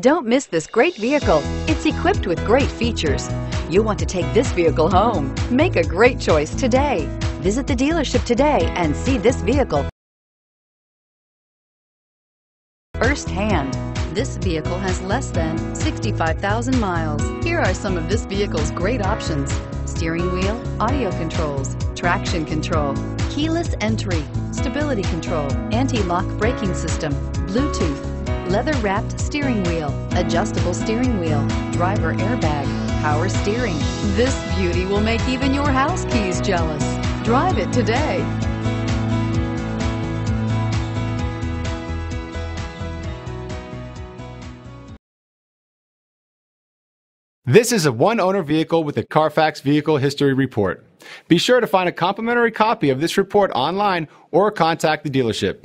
Don't miss this great vehicle. It's equipped with great features. You'll want to take this vehicle home. Make a great choice today. Visit the dealership today and see this vehicle firsthand. This vehicle has less than 65,000 miles. Here are some of this vehicle's great options. Steering wheel, audio controls, traction control, keyless entry, stability control, anti-lock braking system, Bluetooth, leather-wrapped steering wheel, adjustable steering wheel, driver airbag, power steering. This beauty will make even your house keys jealous. Drive it today. This is a one-owner vehicle with a Carfax Vehicle History Report. Be sure to find a complimentary copy of this report online or contact the dealership.